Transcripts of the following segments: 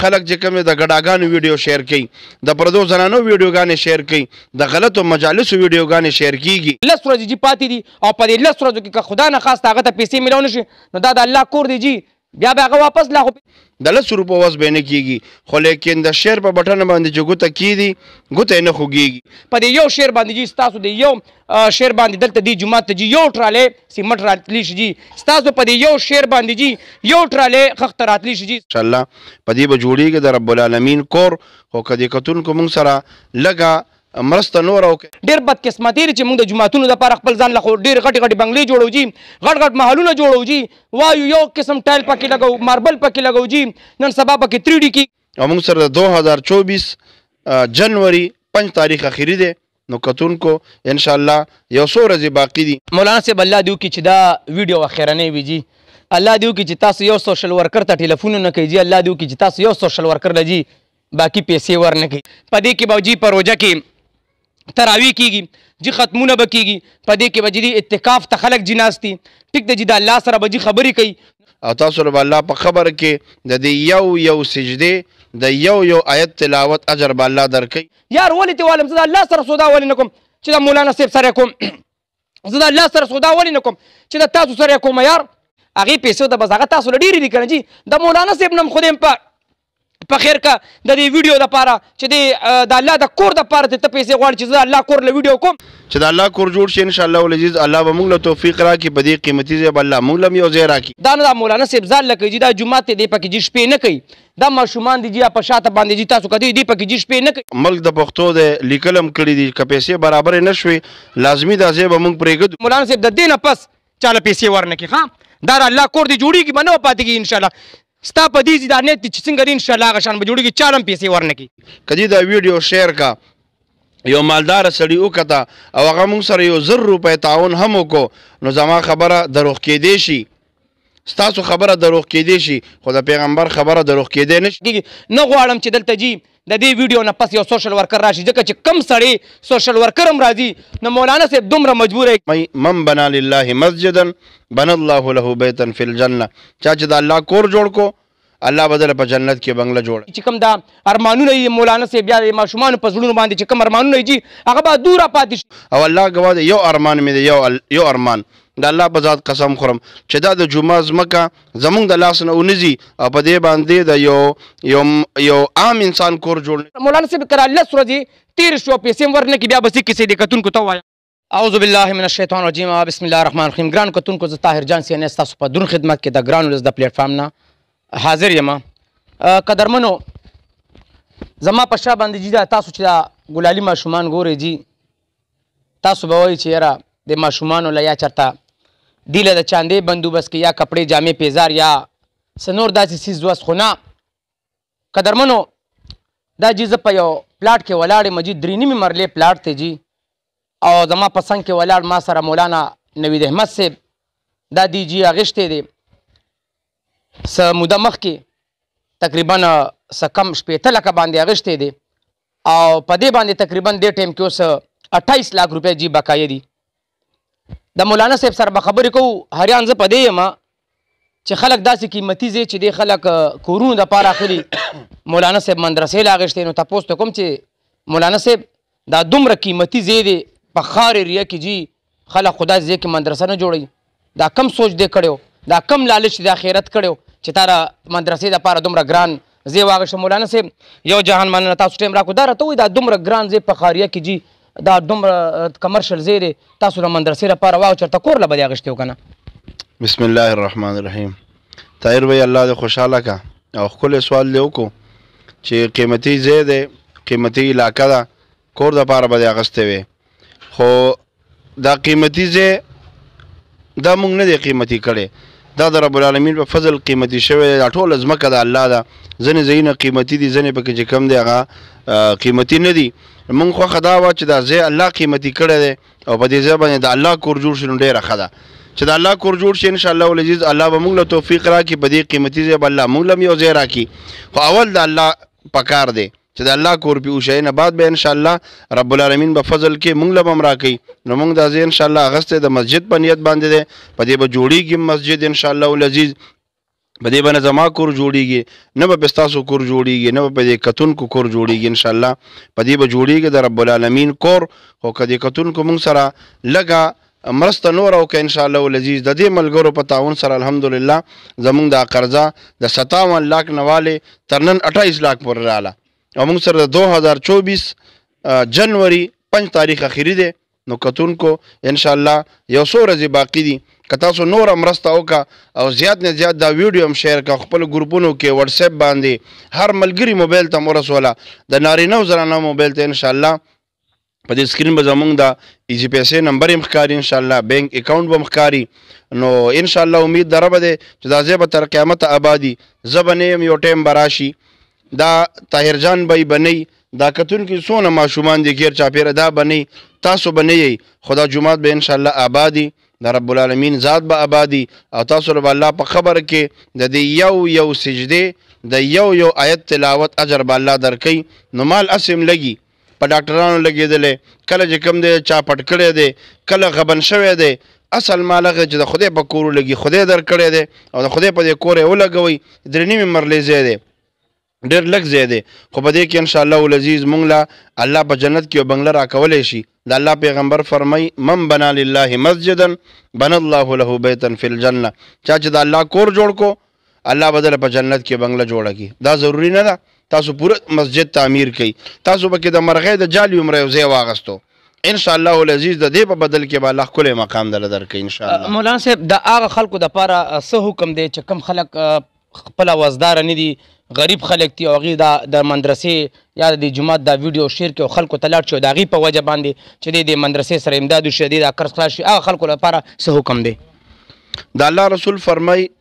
خلک چې کوم د ګډاګانو ویډیو شیر کوي د پردو زنانو ویډیوګانې شیر کوي د غلطو مجالسو ویډیوګانې شیر کیږي لس ورځې جی پاتې دي او په دې لس ورځو کې که خدا نه خاص هغه ته پیسې ملاو نشي نو دا د الله کور دی جی بیا به هغه واپس لا د لس روپو وس به نه کیږي خو لیکن د شیر په بټن باندې چې ګوته کیدي ګوته نه خوږیږي په دې یو شیر باندې جی تاسو د یو شعر باندې دلته دی جمعه ته جی یو ټراله سیمټ راتلی شي جی تاسو په دې یو شعر باندې جی یو ټراله خخت راتلی شي جی ان شاء الله په دې به جوړیږي د رب العالمین کور خو کدی کتون کو مونږ سره لګه مرسته نور او ډیر بد قسمتي چې موږ د جمعهتونو لپاره خپل ځان له ډیر غټ غټ بنگلې جوړو جی غټ غټ محلونه جوړو جی وایو یو قسم ټایل پکې لګو ماربل پکې لګو جی نن سبا پکې 3 ډي کې موږ سره 2024 جنوري 5 تاریخ اخیری دی نو کتونکو ان شاء الله یو څو ورځې باقی دي. مولانا صاحب الله دی وکړي چې دا ویډیو اخرنۍ وي جی الله دی وکړي چې تاسو یو سوشل ورکر ته ټیلیفونونه کوي جی الله دی وکړي چې تاسو یو سوشل ورکر له جی باقی پیسې ورنه کوي په دې کې به جی په روژه کې تراوی کیږي جی ختمونه به کیږي په دې کې به جی اتکاف ته خلک جی ناست دي ټیک ده جی د الله سره به جی خبرې کوي او تاسو له الله په خبر کې د دې یو یو سجده د یو یو آیت تلاوت اجر به الله درکړي یار ولې ته والم زه د الله سره سودا ولې نه کوم چې د مولانا صاحب سره کوم زه د الله سره سودا ولې نه کوم چې د تاسو سره کوم یار هغه پیسو د بس هغه تاسو لډیری دي کنه جی د مولانا صاحب نم خودم په په خیر کا د دې ویډیو د پاره چې د د الله د کور د پاره ته پیسې غواړي چې زه الله کور له ویډیو کوم چې د الله کور جوړ شي ان شاء الله ولعزیز الله به موږ له توفیق راکړي په دې قیمتي ځای به الله موږ لم یو ځای راکړي دا نه مولانا صاحب ځان لکه چې دا جمعه ته دې پکې جې شپې نه کوي دا ماشومان دي جی یا په شاته باندې جی تاسو کدی دی پکې جی شپې نه کوي. ملک د پښتو دی لیکل هم کړی دی که پیسې برابرې نه شوې لازمي دا ځای به موږ پرېږدو. مولانا صاحب د دې نه پس چاله پیسې ورنکې ښا دار الله کور دې جوړیږي به نه پاتې کیږي انشاءالله ستا په دې ځي دا نیت چې څنګه دې انشاءالله هغه شان به جوړیږي چاله هم پیسې ورنکې. که دې دا ویډیو شیر کا یو مالدار سړی وکته او هغه موږ سره یو زر روپۍ تعاون هم وکړو نو زما خبره د روغ کېدی شي. ستاسو خبره دروغ کېدی شي خو د پیغمبر خبره دروغ کېدی نه شي نه غواړم چې دلته جی د دې ویډیو نه پس یو سوشل ورکر راشي ځکه چې کم سړی سوشل ورکر هم راځي نو مولانا صاحب دومره مجبور من بنا لله مسجدا بنا الله له بیتا فی الجنه چا چې د الله کور جوړ کو الله به دله په جنت کې بنګله جوړه چې کوم دا ارمانونه یې مولانا صاحب بیا د ماشومانو په زړونو باندې چې کوم ارمانونه یې جی هغه به دورا پاتې شي او الله ګواه دی یو ارمان مې دی یو یو ارمان د الله په ذات قسم خورم چې دا د جمعه زمکه زمونږ د لاس نه ونځي او په دې باندې د یو یو یو عام انسان کور جوړ مولانا صاحب کرا لس ورځې تیر شو پیسې ورنه کې بیا بسې کیسې د کتونکو ته وایي اعوذ بالله من الشیطان الرجیم بسم الله الرحمن الرحیم ګران کتونکو زه طاهر جان سینې ستاسو په درون خدمت کې د ګران ولس د پلیټ فارم نه حاضر یم قدرمنو زما په شا باندې جی دا تاسو چې دا ګلالي ماشومان ګورئ جی تاسو به وایي چې یاره د ماشومانو له یا چرته دی له د چاندې بندوبست کې یا کپړې جامې پیزار یا څه نور داسې څیز دوست خو نه قدرمنو دا جی زه په یو پلاټ کې ولاړ یم جی درې نیمې مرلې پلاټ دی جی او زما په څنګ کې ولاړ ما سره مولانا نوید احمد صاحب دا دی جی اغشته دی س موده مخکې تقریبا س کم شپېته لکه باندې اغشته دی او په دې باندې تقریبا دې ټیم کې اوس 28 لک روپۍ جی بقایه دي د مولانا صاحب سره به خبرې کوو هریان زه په دې یم چې خلک داسې قیمتي ځای چې د خلک کورونو دپاره اخلي مولانا صاحب مدرسې لاغېشتی نو تپوس ته کوم چې مولانا صاحب دا دومره قیمتي ځای دی په ښار ایریا کې جي خلک خو داسې ځای کې مدرسه نه جوړوي دا کم سوچ دې کړو دا کم لالچ دې اخرت کړو چې تا را مدرسې د پاره دومره ګران زی واغشه مولانا صاحب یو جهان مننه تاسو ټیم راکو دا راته وي دا دومره ګران زی په خاریه کې جی دا دومره کمرشل زی دی تاسو له مندرسې لپاره واغ چرته کور له بیا غشته وکنه بسم الله الرحمن الرحیم طاهر وی الله دې خوشاله کا او خپل سوال لیو کو چې قیمتي زی دی قیمتي علاقہ ده کور د پاره بیا غشته وي خو دا قیمتي ځای دا موږ نه دی قیمتي کړی دا د رب العالمین په فضل قیمتي شوی دا ټول ځمکه د الله ده ځنې ځایونه قیمتي دي ځنې پکې چې کم دی هغه قیمتي نه دي موږ خوښه دا وه چې دا ځای الله قیمتي کړی دی او په دې ځای باندې د الله کور جوړ شي نو ډېره ښه ده چې د الله کور جوړ شي ان شاء الله ولعزیز الله به موږ له توفیق راکړي په دې قیمتي ځای به الله موږ له یو ځای راکړي خو اول د الله پکار دی چې د الله کور پی اوشئ نه بعد به ان شاء الله رب العالمین به فضل کې مونږ لبم راکې نو مونږ د ان شاء الله اغسته د مسجد په نیت باندې ده په دې به جوړیږي مسجد ان شاء الله العزیز په دې باندې زما کور جوړیږي نه به پستاسو کور جوړیږي نه به دې کتون کو کور جوړیږي ان شاء الله په دې به جوړیږي د رب العالمین کور خو کدی کتون کو مونږ سره لګا مرسته نوره وکړه ان شاء الله العزیز د دې ملګرو په تعاون سره الحمدلله زمونږ دا قرضه د 57 لاک نواله تر نن 28 لاک پورې رااله او موږ سره 2024 جنوري 5 تاریخ اخیری دی نو کتونکو ان شاء الله یو څو ورځې باقی دي که تاسو نور مرسته وکا او زیات نه زیات دا ویډیو هم شیر کا خپل ګروپونو کې واتس اپ باندې هر ملګری موبایل ته مرسوله د نارینه او زنانه موبایل ته ان شاء الله په دې سکرین به زمونږ د ایزی پیسې نمبر هم ښکاري ان شاء الله بانک اکاونټ به ښکاري نو ان شاء الله امید دره به چې دا زه به تر قیامت آبادی زبنه يم یو ټیم براشي دا طاهر جان به بنئ دا کتون کې سونه ماشومان دي غیر چاپیره دا بنئ تاسو بنئ خدا جمعات به ان شاء الله آبادی د رب العالمین ذات به آبادی او تاسو رب الله په خبر کې د دې یو یو سجده د یو یو آیت تلاوت اجر به الله درکې نو مال اسم لګي په ډاکټرانو لګېدلی کله چې کوم دی چا پټ کړی دی کله غبن شوی دی اصل مال هغه چې د خدای په کور لګي خدای درکړی دی او د خدای په دې کور یې ولګوئ درې نیمې مرلې ځای دی ډېر لږ ځای دی خو په دې کې انشاءالله العزیز مونږ له الله په جنت کې یو بنګله راکولی شي د الله پیغمبر فرمای من بنا لله مسجدا بنا الله له بیتا فی الجنه چا چې د الله کور جوړ کو الله به دله په جنت کې بنګله جوړه کړي دا ضروري نه ده تاسو پوره مسجد تعمیر کړئ تاسو به کې د مرغۍ د جال یو مرې ځای واغستو ان شاء الله العزيز د دې په بدل کې به الله خپل مقام دل درکې ان شاء الله مولانا صاحب د هغه خلکو د پاره څه حکم دی چې کم خلک خپل وزدار نه دي غریب خلک دی او غي دا د مدرسې یا د جماعت دا ویډیو شیر کې خلکو ته لاړ شو دا غي په وجه باندې چې د مدرسې سره امداد شي د اکر خلاص شي هغه خلکو لپاره څه حکم دی د الله رسول فرمای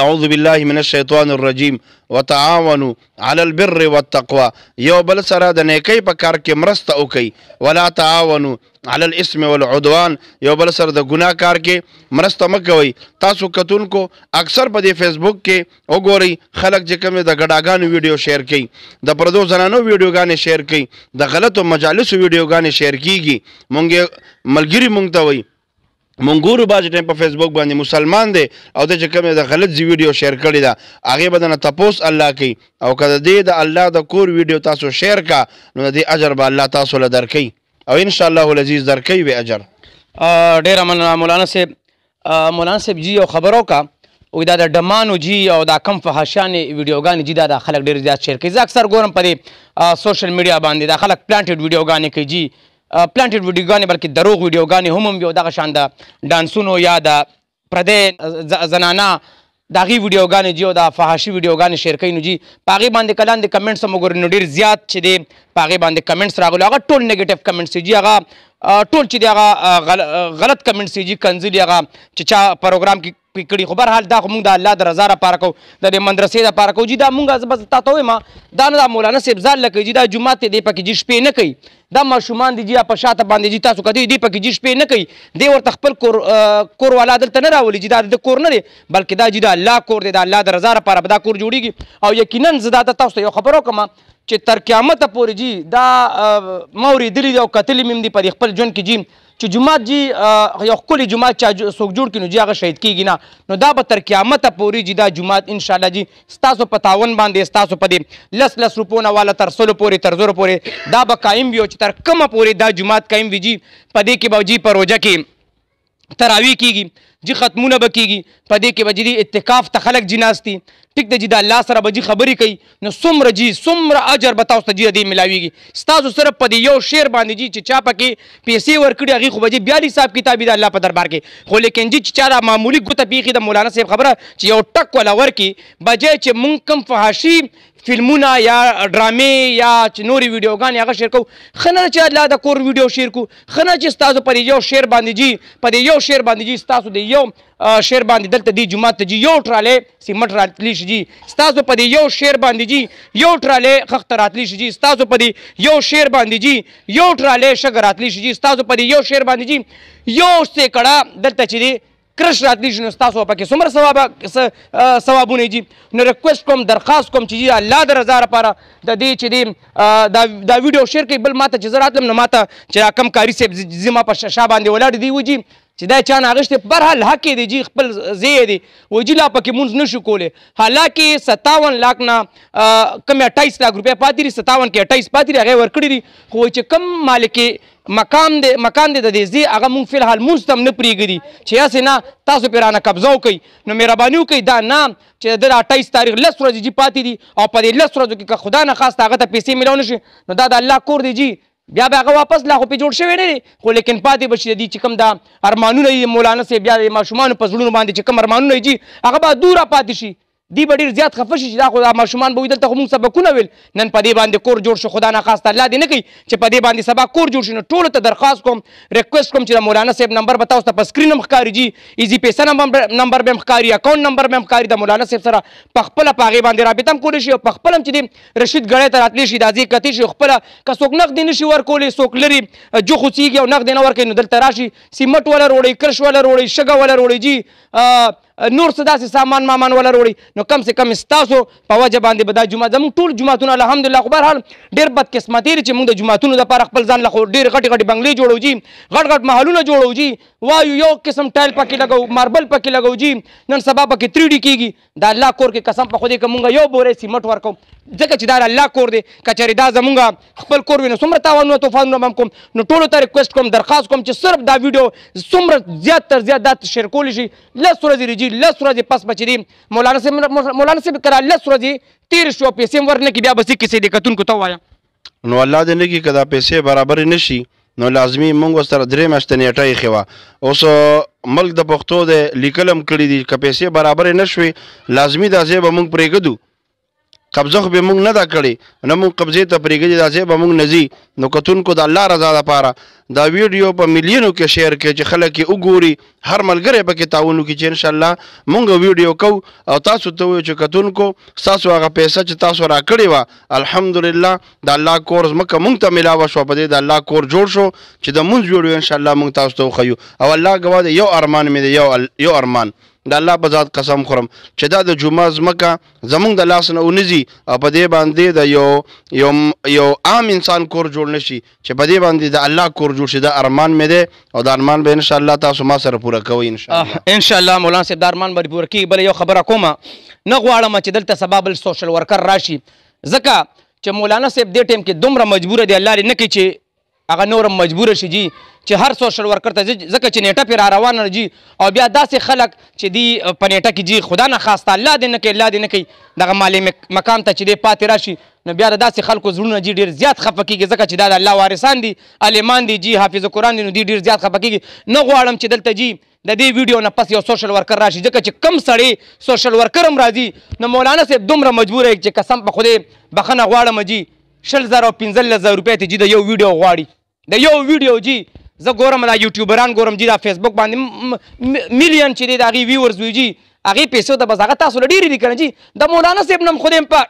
اعوذ بالله من الشیطان الرجیم وتعاونوا علی البر والتقوى یو بل سره د نیکی په کار کې مرسته وکي ولا تعاونوا علی الاسم والعدوان یو بل سره د ګناه کار کې مرسته مکوي تاسو کتونکو اکثر په دې فیسبوک کې وګورئ خلک چې کوم د ګډاګانو ویډیو شیر کوي د پردو زنانو ویډیوګانې شیر کوي د غلطو مجالسو ویډیوګانې شیر کیږي مونږ ملګری مونږ ته وایي مونږ ګورو باز ټیم په فیسبوک باندې مسلمان دی او د چې کومه د غلط زی ویډیو شیر کړی دا هغه بدن تپوس الله کوي او کله دې د الله د کور ویډیو تاسو شیر کا نو دې اجر به الله تاسو له درکې او ان شاء الله العزیز درکې به اجر ډیر مننه مولانا صاحب مولانا صاحب جی او خبرو کا او دا د ډمانو جی او دا کم فحاشان ویډیوګان جی دا د خلک ډیر زیات شیر کوي زه اکثر ګورم په سوشل میډیا باندې دا خلک پلانټډ ویډیوګان کوي جی پلانټډ ویډیوګانې بلکې دروغ ویډیوګانې هم هم یو دغه شان د ډانسونو یا د پردې زنانا دا غي ویډیوګانې جی او دا فحاشي ویډیوګانې شیر کین نو جی پاغي باندې کلان د کمنټس مو ګور نو ډیر زیات چې دی پاغي باندې کمنټس راغلو هغه ټول نیگیټیو کمنټس جی هغه ټول چې دی هغه غلط کمنټس جی کنځلي هغه چې چا پروګرام کې کې کړي خو بهر حال دا خو موږ د الله د رضا لپاره کوو د دې مدرسې لپاره کوو جی دا موږ زه بس تا ته وایم دا نه دا مولانا صاحب ځان لکه جی دا جمعات دی پکې جی شپې نه کوي دا ماشومان دي جی په شاته باندې جی تاسو کدی دی پکې جی شپې نه کوي دی ورته خپل کور کور والا دلته نه راولي جی دا د کور نه دی بلکې دا جی دا الله کور دی دا الله د رضا لپاره به دا کور جوړیږي او یقینا زه دا تاسو ته یو خبرو کوم چې تر قیامت پورې جی دا موري دلی او قتل مم دی په خپل ژوند کې جی چې جمعات جی یو خپل جمعات چا سوک جوړ کینو جی هغه شهید کیږي نه نو دا به تر قیامت پورې جی دا جمعات ان شاء الله جی تاسو په تاون باندې تاسو په دې لس لس روپو نه والا تر سلو پورې تر زرو پورې دا به قائم وي او چې تر کومه پورې دا جمعات قائم وي جی په دې کې به جی پروژه کې تراوی کیږي جی ختمونه به کیږي په دې کې به جی اعتکاف ته خلک جی ناشتي ټیک د جی د الله سره به جی خبرې کوي نو څومره جی څومره اجر به تاسو ته جی دې ملاويږي ستاسو صرف په دې یو شعر باندې جی چې چا پکې پیسې ورکړي هغه خو به جی بیا حساب کتاب د الله په دربار کې خو لیکن جی چې چا دا معمولی ګوته پیخي د مولانا صاحب خبره چې یو ټک ولا ورکی بجې چې مونږ کم فحاشي فلمونه یا ډرامې یا چې نورې ویډیوګانې هغه شیر کوو ښه نه ده چې الله د کور ویډیو شیر کړو ښه نه چې ستاسو پر یو شیر باندې جي په دې یو شیر باندې جي ستاسو د یو شیر باندې دلته دی جمعه ته جي یو ټرالی سیمټ راتلی شي جي ستاسو په دې یو شیر باندې جي یو ټرالی خخت راتلی شي جي ستاسو په دې یو شیر باندې جي یو ټرالی شګ راتلی شي جي ستاسو په دې یو شیر باندې جي یو سیکړه دلته چې دی کرش راتلی شي نو ستاسو په کې څومره ثواب ثوابونه دي نو ریکوست کوم درخواست کوم چې الله د رضا لپاره د دې چې دې دا ویډیو شیر کړئ بل ماته چې زه راتلم نو ماته چې کم کاري صاحب زما په شا باندې ولاړ دی وجي چې دا چا نه غشته پر حال حق دی جی خپل زی دی وجلا پکې مونږ نشو کوله حالکه 57 لاک نه کم 28 لاک روپیا پاتې 57 کې 28 پاتې هغه ورکړي خو چې کم مالک مکان دی مکان دی د دې ځای هغه مونږ فی الحال مونږ ته هم نه پرېږدي چې هسې نه تاسو پرې رانه قبضه وکړئ نو مهرباني وکړئ دا نه چې د ده د اټایس تاریخ لس ورځې جي پاتې دي او په دې لس ورځو کې که خدا نخواسته هغه ته پیسې میلاو نه شي نو دا د الله کور دی جي بیا به هغه واپس لا خو پې جوړ شوی نه دی خو لیکن پاتې به شي د دې چې کوم دا ارمانونه یې مولانا صاحب بیا د ماشومانو په زړونو باندې چې کوم ارمانونه یې جي هغه به دوره پاتې شي دی به ډیر زیات خفه شي چې دا خو دا ماشومان به وي دلته خو موږ سبقونه ویل نن په دې باندې کور جوړ شو خدا ناخواسته الله دې نه کوي چې په دې باندې سبا کور جوړ شي نو ټولو ته درخواست کوم ریکویسټ کوم چې د مولانا صاحب نمبر به تاسو ته په سکرین هم ښکاري جي ایزي پیسه نمبر به هم ښکاري اکاونټ نمبر به هم ښکاري د مولانا صاحب سره په خپله په هغې باندې رابطه هم کولی شي او په خپله هم چې دی رشید ګړی ته راتلی شي دا ځای کتی شي خپله که څوک نغدې نه شي ورکولی څوک لري جو خوڅېږي او نغدې نه ورکوي نو دلته راشي سیمټ وله روړی کرش وله روړی شګه وله روړی جي نور څه داسې سامان مامان ولا وروړي نو کم سه کم ستاسو په وجه باندې به دا جمعه زموږ ټول جمعهتون الحمدلله خو بهرحال ډېر بدقسمتي دی چې موږ د جمعهتونو دپاره خپل ځان له خو ډېر غټې غټې بنګلې جوړو جي غټ غټ محلونه جوړو جي وایو یو قسم ټایل پکې لګو ماربل پکې لګو جي نن سبا پکې تری ډي کېږي دا الله کور کې قسم په خو دې که موږ یو بورې سیمټ ورکو ځکه چې دا الله کور دی که چېرې دا زموږ خپل کور وینو څومره تاوانونه طوفانونه بم کوم نو ټولو ته ریکوست کوم درخواست کوم چې صرف دا ویډیو څومره زیات تر زیات دا شیر کولی شي لس ورځې رجي لس ورځې پس بچې دي مولانا صاحب مولانا صاحب کرا لس ورځې تیر شو پیسې هم ورنه کې بیا بسې کیسې د کتونکو ته وایم نو الله دې نه کې که دا پیسې برابرې نه شي نو لازمی مونږ سره درې میاشتې نیټه یې خوا اوس ملک د پښتو دی لیکلم کړي دي که پیسې برابرې نه شوې لازمی دا ځای به مونږ پرېږدو قبضه خو به موږ نه دا کړي نه موږ قبضه ته پرېږدي دا ځای به موږ نه ځي نو کتونکو د الله رضا لپاره دا ویډیو په ملیونو کې شیر کړئ چې خلک یې وګوري هر ملګری پکې تعاون وکړي چې انشاءالله موږ ویډیو کو او تاسو ته وایو چې کتونکو ستاسو هغه پیسه چې تاسو راکړې وه الحمدلله د الله کور ځمکه موږ ته میلاوه شوه په دې د الله کور جوړ شو چې د مونځ ویډیو انشاءالله موږ تاسو ته وښیو او الله ګواه دی یو ارمان مې دی یو یو ارمان د الله په ذات قسم خورم چې دا د جمعه ځمکه زمونږ د لاس نه ونځي او په دې باندې د یو یو یو عام انسان کور جوړ نشي چې په دې باندې د الله کور جوړ شي دا ارمان مې دی او دا ارمان به ان شاء الله تاسو ما سره پوره کوئ ان شاء الله ان شاء الله مولانا صاحب دا ارمان به پوره کیږي بل یو خبره کوم نه غواړم چې دلته سبا بل سوشل ورکر راشي ځکه چې مولانا صاحب دې ټیم کې دومره مجبور دی الله لري نه کې چې هغه نور هم مجبور شي جی چې هر سوشل ورکر ته ځکه چې نیټه پې را روانه ده جی او بیا داسې خلک چې دی په نیټه کې جی خدا نه خواسته الله دې نه کوي الله دې نه کوي دغه مالې مقام ته چې دی پاتې راشي نو بیا د داسې خلکو زړونه جی ډېر زیات خفه کېږي ځکه چې دا د الله وارثان دي عالمان دي جی حافظ قرآن دي نو دی ډېر زیات خفه کېږي نه غواړم چې دلته جی د دې ویډیو نه پس یو سوشل ورکر راشي ځکه چې کم سړی سوشل ورکر هم راځي نو مولانا صاحب دومره مجبور یې چې قسم په خدای بخنه غواړم جی شل زره او پنځلس زره روپۍ ته جي د یو ویډیو غواړي د یو ویډیو جي زه ګورم دا یوټیوبران ګورم جي دا فیسبوک باندې میلیون چې دی د هغې ویورز وي جي هغې پیسو ته بس هغه تاسو له ډېرې دي که نه جي د مولانا صاحب نه هم خدای په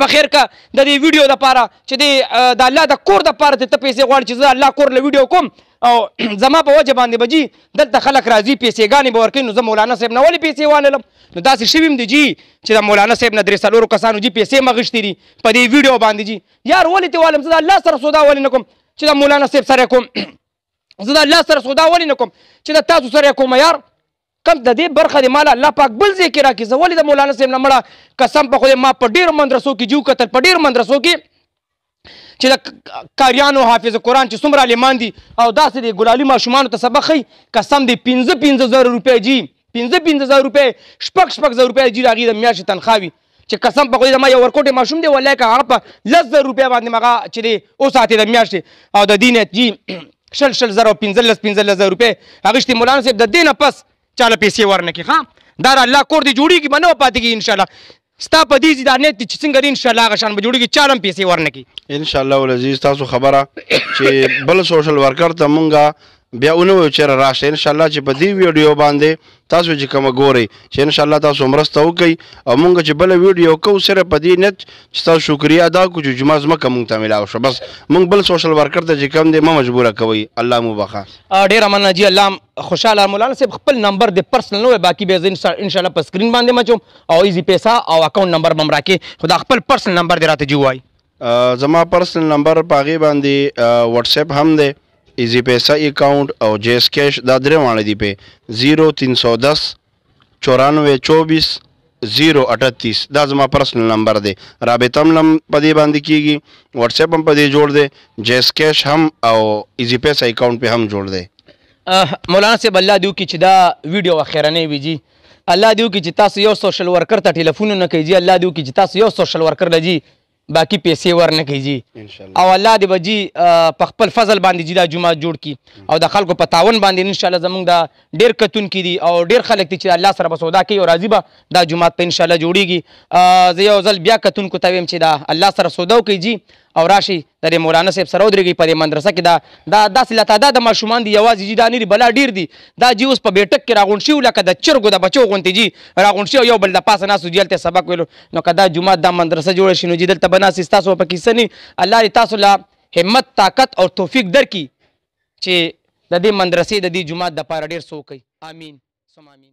په خیر کا د دې ویډیو لپاره چې د د الله د کور د پاره ته پیسې غواړي چې زه الله کور له ویډیو کوم او زما په وجه باندې بجی دلته خلک راځي پیسې ګانې به ورکوي نو زه مولانا صاحب نه ولې پیسې واللم نو داسې شوي هم دي جی چې د مولانا صاحب نه درې څلورو کسانو جی پیسې مغشتې دي په دې ویډیو باندې جی یار ولې ته والم زه الله سره سودا ولې نکوم چې دا مولانا صاحب سره کوم زه دا الله سره سودا ولې نکوم چې دا تاسو سره کوم یار کم د دې برخه د مال الله پاک بل ځای کې راکې زه ولې د مولانا صاحب نه مړه قسم په خو ما په ډیر مدرسو کې جو کتل په ډیر مدرسو کې چې د کاریانو حافظ قرآن چې څومره عالمان دي او داسې د ګلالي ماشومانو ته سبق ښي قسم دی پنځه پنځه زره روپۍ جي پنځه پنځه زره روپۍ شپږ شپږ زره روپۍ جي د هغې د میاشتې تنخوا وي چې قسم په خدای زما یو ورکوټې ماشوم دی ولای که هغه په لس زر روپۍ باندې مغه چې دی وساتې د میاشتې او د دې نه جي شل شل زر او پنځلس پنځلس زر روپۍ هغشتې مولانا صاحب د دې نه پس چاله پیسې ورنه کړي ښه دا د الله کور دی جوړېږي به نه پاتې کېږي انشاءالله ستا په دې دا نیت چې څنګه دی انشاءالله هغه شان به جوړېږي چا هم پیسې ورنه کړي انشاءالله العزیز تاسو خبره چې بل سوشل ورکر ته مونږه بیا ونه ویو چیرې راشه ان شاء الله چې په دې ویډیو باندې تاسو چې کوم ګوري چې ان شاء الله تاسو مرسته وکړي او مونږ چې بل ویډیو کو سره په دې نت چې تاسو شکریا ادا کو چې جمعه زما کوم ته ملاو شو بس مونږ بل سوشل ورکر ته چې کوم دې ما مجبوره کوي الله مو بخا ډیر مننه جی الله خوشاله مولانا صاحب خپل نمبر د پرسنل نو باقی به ان شاء الله په سکرین باندې مچوم او ایزی پیسې او اکاونټ نمبر بم راکې خدا خپل پرسنل نمبر دې راته جوړای زما پرسنل نمبر په هغې باندې واتساپ هم دی ایزی پیسه اکاونټ او جیس کیش دا درې واړه دي په 0310 9424 038 دا زما پرسنل نمبر دی رابطه هم لم په دې باندې کیږي واتس اپ هم په دې جوړ دی جیس کیش هم او ایزی پیسه اکاونټ په هم جوړ دی مولانا صاحب الله دیو کی چې دا ویډیو اخیرنه ویږي الله دیو کی چې تاسو یو سوشل ورکر ته ټلیفون نه کوي الله دیو کی چې تاسو یو سوشل ورکر لږی باقی پیسې ورنه کوي او الله دې بجی په خپل فضل باندې جی دا جمعه جوړ کی او د خلکو په تاون باندې ان شاء الله زمونږ دا ډیر کتون کی دي او ډیر خلک دي چې الله سره به سودا کوي او راضي به دا جمعه په ان شاء الله جوړیږي زه یو ځل بیا کتون کو ته ویم چې دا الله سره سودا کوي جی او راشي د دې مولانا صاحب سره ودرېږي په دې مدرسه کې دا دا داسې لته دا د ماشومان دي یوازې جی دا نه دي بلا ډیر دي دا جی اوس په بیټک کې راغونډ شي لکه د چرګو د بچو غونتی جی راغونډ شي یو بل د پاسه ناسو جیل ته سبق ویلو نو کدا جمعه دا مدرسه جوړ شي نو جی دلته بنا سي تاسو په کیسه نه الله دې تاسو لا همت طاقت او توفیق درکې چې د دې مدرسې د دې جمعه د پاره ډیر سو کوي امين ثم امين